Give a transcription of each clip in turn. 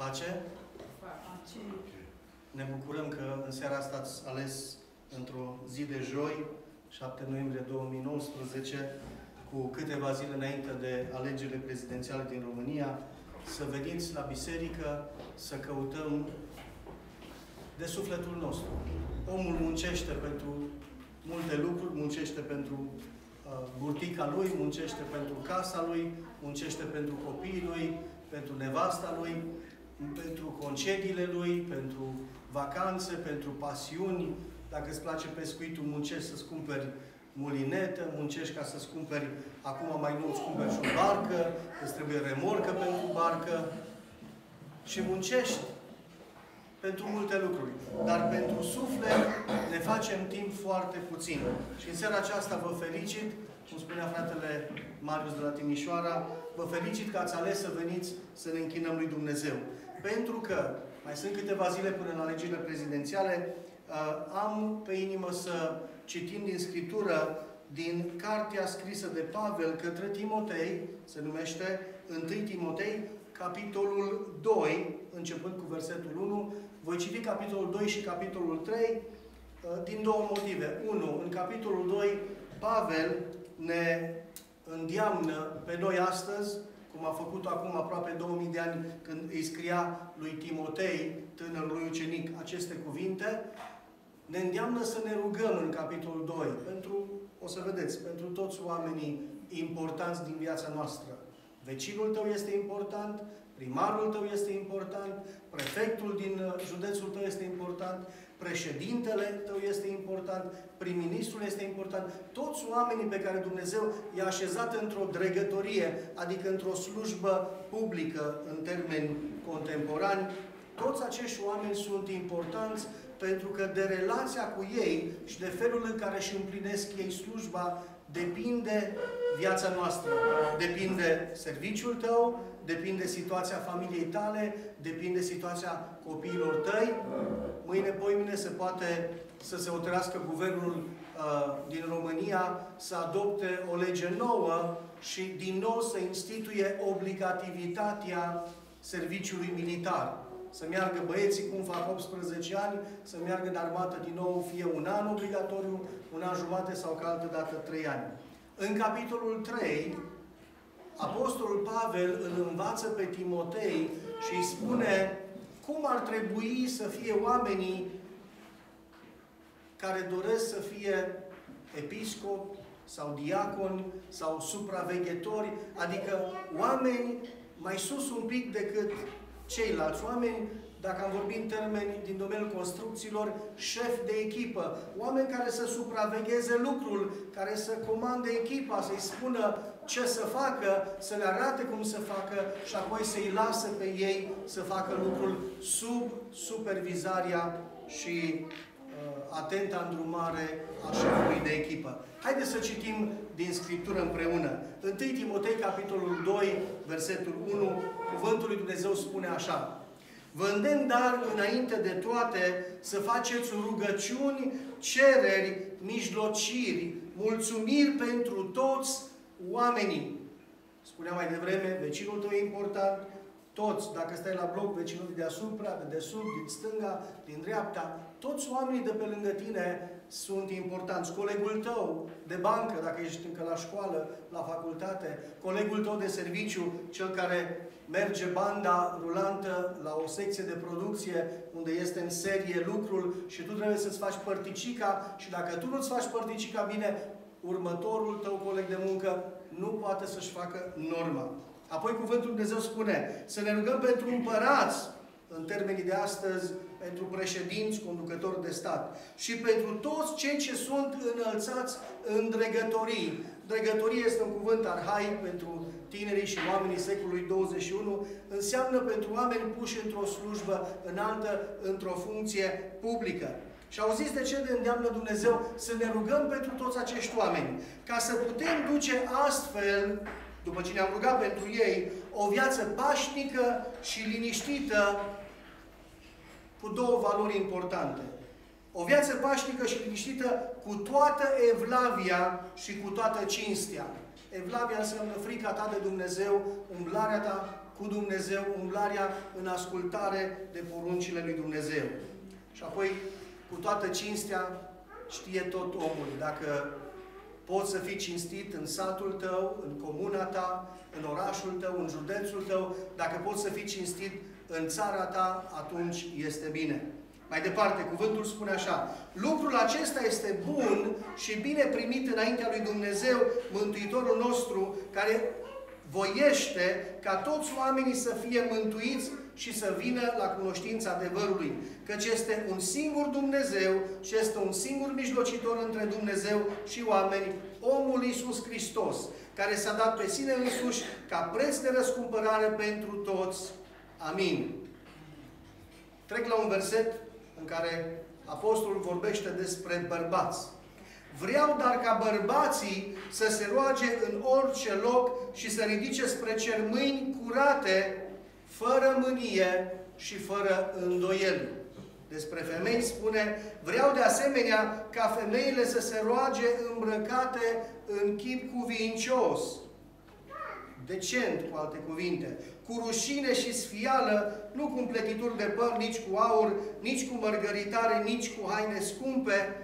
Pace? Ne bucurăm că în seara asta ați ales într-o zi de joi, 7 noiembrie 2019, cu câteva zile înainte de alegerile prezidențiale din România, să veniți la biserică, să căutăm de sufletul nostru. Omul muncește pentru multe lucruri, muncește pentru uh, burtica lui, muncește pentru casa lui, muncește pentru copiii lui, pentru nevasta lui, pentru concediile lui, pentru vacanțe, pentru pasiuni. Dacă îți place pescuitul, muncești să-ți cumperi mulinetă, muncești ca să-ți cumperi, acum mai nu îți cumperi și o barcă, îți trebuie remorcă pentru barcă și muncești pentru multe lucruri. Dar pentru suflet ne facem timp foarte puțin. Și în seara aceasta vă felicit, cum spunea fratele Marius de la Timișoara, vă felicit că ați ales să veniți să ne închinăm lui Dumnezeu. Pentru că mai sunt câteva zile până în alegerile prezidențiale, uh, am pe inimă să citim din Scriptură, din cartea scrisă de Pavel către Timotei, se numește 1 Timotei, capitolul 2, începând cu versetul 1, voi citi capitolul 2 și capitolul 3 uh, din două motive. Unu, în capitolul 2, Pavel ne îndeamnă pe noi astăzi, cum a făcut acum aproape 2000 de ani când îi scria lui Timotei, tânărului ucenic, aceste cuvinte, ne îndeamnă să ne rugăm în capitolul 2 pentru, o să vedeți, pentru toți oamenii importanți din viața noastră. Vecinul tău este important, primarul tău este important, prefectul din uh, județul tău este important, președintele tău este important, prim-ministrul este important, toți oamenii pe care Dumnezeu i-a așezat într-o dregătorie, adică într-o slujbă publică în termeni contemporani, toți acești oameni sunt importanți pentru că de relația cu ei și de felul în care își împlinesc ei slujba depinde viața noastră. Depinde serviciul tău, depinde situația familiei tale, depinde situația copiilor tăi. Mâine, poimine se poate să se hotărească guvernul uh, din România să adopte o lege nouă și din nou să instituie obligativitatea serviciului militar. Să meargă băieții cum fac 18 ani, să meargă în armată din nou fie un an obligatoriu, un an jumate sau ca altă dată 3 ani. În capitolul 3, Apostolul Pavel îl învață pe Timotei și îi spune cum ar trebui să fie oamenii care doresc să fie episcopi sau diaconi sau supraveghetori, adică oameni mai sus un pic decât ceilalți. Oameni dacă am vorbit în termeni din domeniul construcțiilor, șef de echipă, oameni care să supravegheze lucrul, care să comande echipa, să-i spună ce să facă, să le arate cum să facă și apoi să-i lasă pe ei să facă lucrul sub supervizarea și uh, atenta îndrumare a șefului de echipă. Haideți să citim din Scriptură împreună. 1 Timotei, capitolul 2, versetul 1, Cuvântul lui Dumnezeu spune așa. Vă îndemn, dar, înainte de toate, să faceți rugăciuni, cereri, mijlociri, mulțumiri pentru toți oamenii. Spuneam mai devreme, vecinul tău e important, toți, dacă stai la bloc, vecinul de deasupra, de desubt, din stânga, din dreapta, toți oamenii de pe lângă tine sunt importanți. Colegul tău de bancă, dacă ești încă la școală, la facultate, colegul tău de serviciu, cel care merge banda rulantă la o secție de producție unde este în serie lucrul și tu trebuie să-ți faci părticica și dacă tu nu-ți faci părticica bine, următorul tău coleg de muncă nu poate să-și facă norma. Apoi Cuvântul Dumnezeu spune să ne rugăm pentru împărați, în termenii de astăzi, pentru președinți, conducători de stat și pentru toți cei ce sunt înălțați în dregătorii. Dregătorie este un cuvânt arhaic pentru tinerii și oamenii secolului 21, înseamnă pentru oameni puși într-o slujbă înaltă, într-o funcție publică. Și auziți de ce ne îndeamnă Dumnezeu să ne rugăm pentru toți acești oameni, ca să putem duce astfel, după ce ne-am rugat pentru ei, o viață pașnică și liniștită cu două valori importante. O viață pașnică și liniștită cu toată evlavia și cu toată cinstea. Evlavia înseamnă frica ta de Dumnezeu, umblarea ta cu Dumnezeu, umblarea în ascultare de poruncile lui Dumnezeu. Și apoi, cu toată cinstea, știe tot omul. Dacă poți să fii cinstit în satul tău, în comuna ta, în orașul tău, în județul tău, dacă poți să fii cinstit în țara ta, atunci este bine. Mai departe, cuvântul spune așa, lucrul acesta este bun și bine primit înaintea lui Dumnezeu, Mântuitorul nostru, care voiește ca toți oamenii să fie mântuiți și să vină la cunoștința adevărului. Căci este un singur Dumnezeu și este un singur mijlocitor între Dumnezeu și oameni, omul Iisus Hristos, care s-a dat pe sine însuși ca preț de răscumpărare pentru toți. Amin. Trec la un verset în care Apostolul vorbește despre bărbați. Vreau dar ca bărbații să se roage în orice loc și să ridice spre cer mâini curate, fără mânie și fără îndoieli. Despre femei spune, vreau de asemenea ca femeile să se roage îmbrăcate în chip cuvincios, decent, cu alte cuvinte, cu rușine și sfială, nu cu împletituri de păr, nici cu aur, nici cu mărgăritare, nici cu haine scumpe.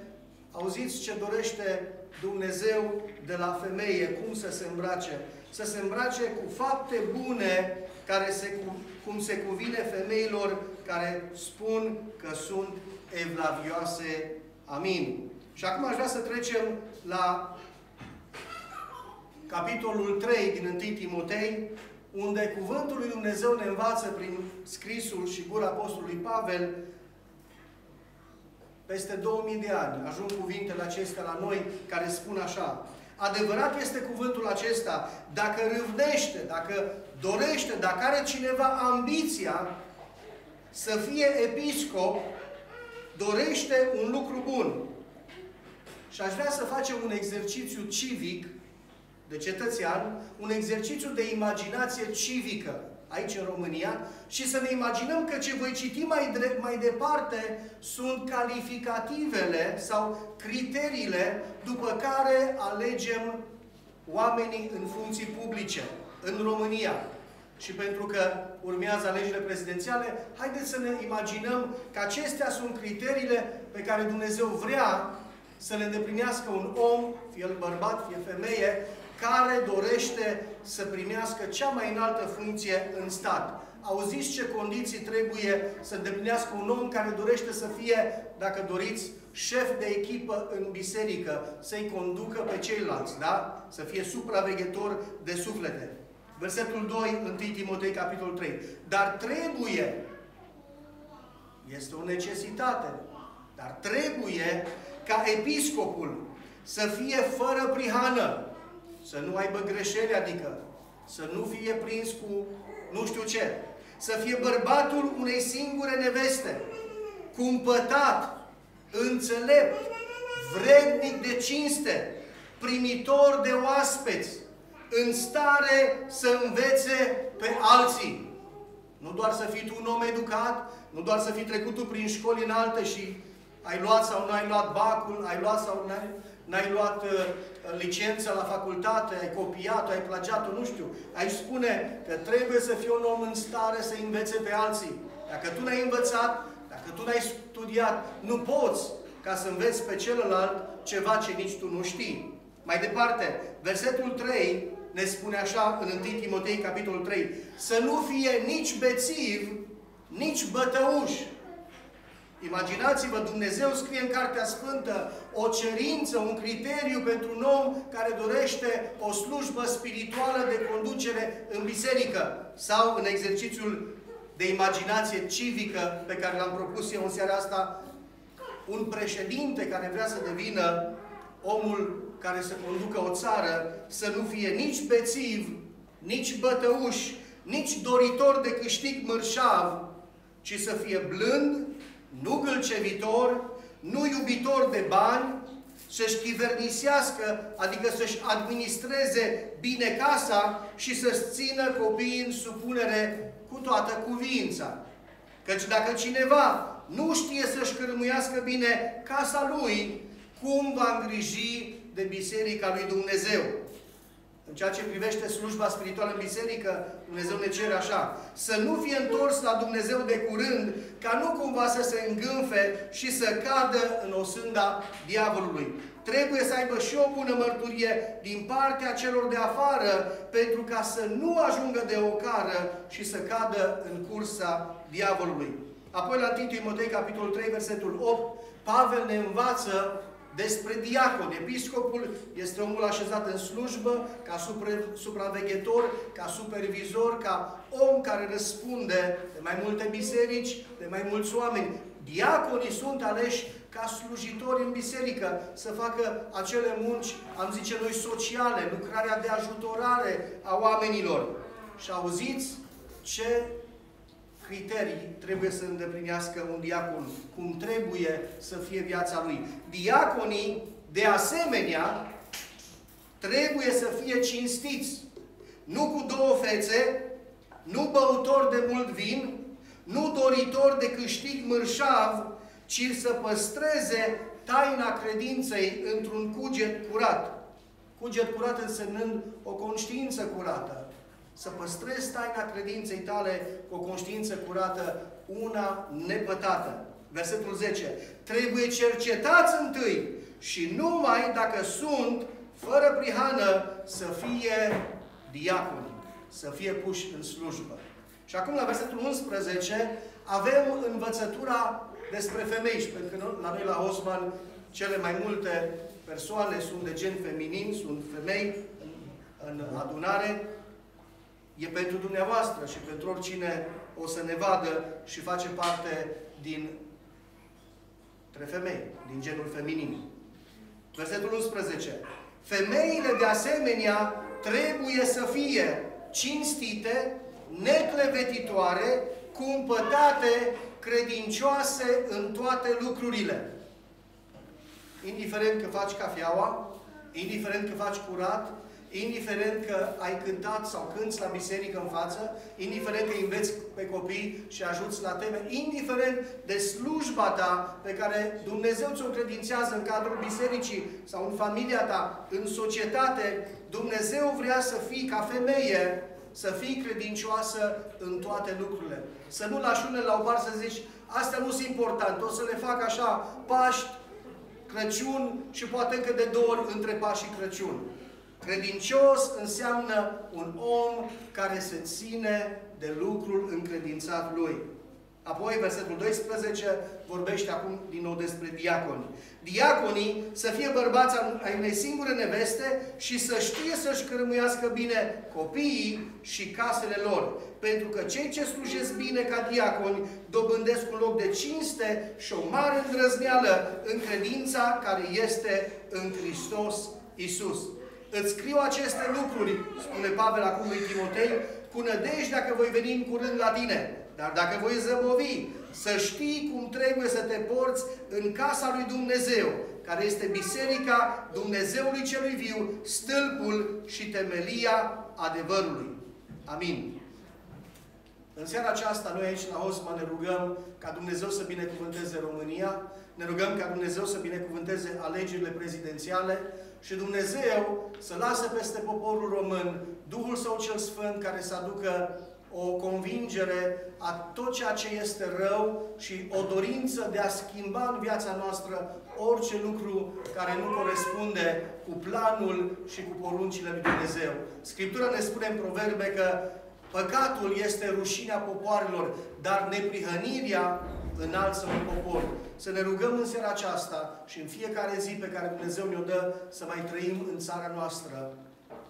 Auziți ce dorește Dumnezeu de la femeie, cum să se îmbrace? Să se îmbrace cu fapte bune, care se, cum se cuvine femeilor care spun că sunt evlavioase. Amin. Și acum aș vrea să trecem la capitolul 3 din 1 Timotei, unde Cuvântul lui Dumnezeu ne învață prin scrisul și gura Apostolului Pavel peste 2000 de ani. Ajung cuvintele acestea la noi care spun așa. Adevărat este cuvântul acesta, dacă râvnește, dacă dorește, dacă are cineva ambiția să fie episcop, dorește un lucru bun. Și aș vrea să facem un exercițiu civic de cetățean, un exercițiu de imaginație civică aici în România și să ne imaginăm că ce voi citi mai, drept, mai departe sunt calificativele sau criteriile după care alegem oamenii în funcții publice în România. Și pentru că urmează alegerile prezidențiale, haideți să ne imaginăm că acestea sunt criteriile pe care Dumnezeu vrea să le îndeplinească un om, fie el bărbat, fie femeie, care dorește să primească cea mai înaltă funcție în stat. Auziți ce condiții trebuie să îndeplinească un om care dorește să fie, dacă doriți, șef de echipă în biserică, să-i conducă pe ceilalți, da? Să fie supraveghetor de suflete. Versetul 2, 1 Timotei, capitolul 3. Dar trebuie, este o necesitate, dar trebuie ca episcopul să fie fără prihană, să nu aibă greșeli, adică să nu fie prins cu nu știu ce, să fie bărbatul unei singure neveste, cumpătat, înțelept, vrednic de cinste, primitor de oaspeți, în stare să învețe pe alții. Nu doar să fii tu un om educat, nu doar să fii trecut tu prin școli înalte și ai luat sau nu ai luat bacul, ai luat sau nu ai n-ai luat uh, licența la facultate, ai copiat-o, ai plagiat-o, nu știu. Aici spune că trebuie să fii un om în stare să învețe pe alții. Dacă tu n-ai învățat, dacă tu n-ai studiat, nu poți ca să înveți pe celălalt ceva ce nici tu nu știi. Mai departe, versetul 3 ne spune așa în 1 Timotei, capitolul 3, să nu fie nici bețiv, nici bătăuș, Imaginați-vă, Dumnezeu scrie în Cartea Sfântă o cerință, un criteriu pentru un om care dorește o slujbă spirituală de conducere în biserică sau în exercițiul de imaginație civică pe care l-am propus eu în seara asta, un președinte care vrea să devină omul care să conducă o țară, să nu fie nici bețiv, nici bătăuș, nici doritor de câștig mărșav, ci să fie blând, nu gâlcevitor, nu iubitor de bani, să-și chivernisească, adică să-și administreze bine casa și să-și țină copiii în supunere cu toată cuvința. Căci dacă cineva nu știe să-și cârmuiască bine casa lui, cum va îngriji de Biserica lui Dumnezeu? în ceea ce privește slujba spirituală în biserică, Dumnezeu ne cere așa, să nu fie întors la Dumnezeu de curând, ca nu cumva să se îngânfe și să cadă în osânda diavolului. Trebuie să aibă și o bună mărturie din partea celor de afară, pentru ca să nu ajungă de ocară și să cadă în cursa diavolului. Apoi la 1 Timotei, capitolul 3, versetul 8, Pavel ne învață despre diacon. Episcopul este omul așezat în slujbă ca supraveghetor, ca supervizor, ca om care răspunde de mai multe biserici, de mai mulți oameni. Diaconii sunt aleși ca slujitori în biserică, să facă acele munci, am zice noi, sociale, lucrarea de ajutorare a oamenilor. Și auziți ce criterii trebuie să îndeplinească un diacon, cum trebuie să fie viața lui. Diaconii, de asemenea, trebuie să fie cinstiți. Nu cu două fețe, nu băutor de mult vin, nu doritor de câștig mărșav, ci să păstreze taina credinței într-un cuget curat. Cuget curat însemnând o conștiință curată să păstrezi taina credinței tale cu o conștiință curată, una nepătată. Versetul 10. Trebuie cercetați întâi și numai dacă sunt fără prihană să fie diaconi, să fie puși în slujbă. Și acum la versetul 11 avem învățătura despre femei și pentru că la noi la Osman cele mai multe persoane sunt de gen feminin, sunt femei în, în adunare, e pentru dumneavoastră și pentru oricine o să ne vadă și face parte din între femei, din genul feminin. Versetul 11. Femeile de asemenea trebuie să fie cinstite, neclevetitoare, cumpătate, credincioase în toate lucrurile. Indiferent că faci cafeaua, indiferent că faci curat, indiferent că ai cântat sau cânți la biserică în față, indiferent că înveți pe copii și ajuți la teme, indiferent de slujba ta pe care Dumnezeu ți-o credințează în cadrul bisericii sau în familia ta, în societate, Dumnezeu vrea să fii ca femeie, să fii credincioasă în toate lucrurile. Să nu lași unele la o parte să zici, astea nu sunt importante, o să le fac așa, Paști, Crăciun și poate încă de două ori între Paști și Crăciun. Credincios înseamnă un om care se ține de lucrul încredințat lui. Apoi, versetul 12 vorbește acum din nou despre diaconi. Diaconii să fie bărbați ai unei singure neveste și să știe să-și cărmuiască bine copiii și casele lor. Pentru că cei ce slujesc bine ca diaconi dobândesc un loc de cinste și o mare îndrăzneală în credința care este în Hristos Isus. Îți scriu aceste lucruri, spune Pavel acum lui Timotei, cu nădejdea că voi veni în curând la tine. Dar dacă voi zăbovi, să știi cum trebuie să te porți în casa lui Dumnezeu, care este biserica Dumnezeului celui viu, stâlpul și temelia adevărului. Amin. În seara aceasta, noi aici la Osma ne rugăm ca Dumnezeu să binecuvânteze România, ne rugăm ca Dumnezeu să binecuvânteze alegerile prezidențiale, și Dumnezeu să lasă peste poporul român Duhul Său cel Sfânt care să aducă o convingere a tot ceea ce este rău și o dorință de a schimba în viața noastră orice lucru care nu corespunde cu planul și cu poruncile lui Dumnezeu. Scriptura ne spune în proverbe că păcatul este rușinea popoarelor, dar neprihănirea înalță un popor. Să ne rugăm în seara aceasta și în fiecare zi pe care Dumnezeu ne-o dă să mai trăim în țara noastră.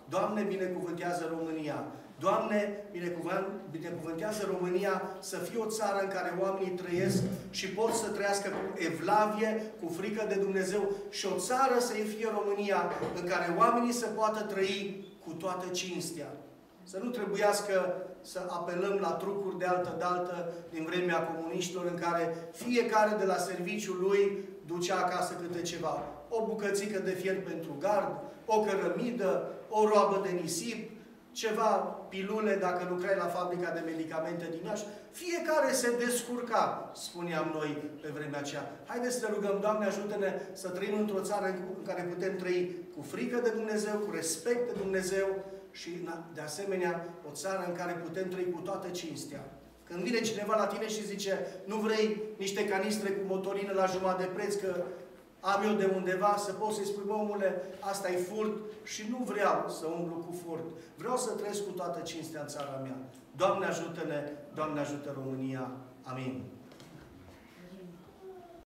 Doamne, binecuvântează România! Doamne, binecuvântează România să fie o țară în care oamenii trăiesc și pot să trăiască cu evlavie, cu frică de Dumnezeu și o țară să fie România în care oamenii să poată trăi cu toată cinstea. Să nu trebuiască să apelăm la trucuri de altă daltă din vremea comuniștilor în care fiecare de la serviciul lui ducea acasă câte ceva. O bucățică de fier pentru gard, o cărămidă, o roabă de nisip, ceva pilule dacă lucrai la fabrica de medicamente din Iași. Fiecare se descurca, spuneam noi pe vremea aceea. Haideți să ne rugăm, Doamne, ajută-ne să trăim într-o țară în care putem trăi cu frică de Dumnezeu, cu respect de Dumnezeu și, de asemenea, o țară în care putem trăi cu toată cinstea. Când vine cineva la tine și zice, nu vrei niște canistre cu motorină la jumătate de preț, că am eu de undeva să pot să-i spui, bă, omule, asta e furt și nu vreau să umblu cu furt. Vreau să trăiesc cu toată cinstea în țara mea. Doamne ajută-ne, Doamne ajută România. Amin.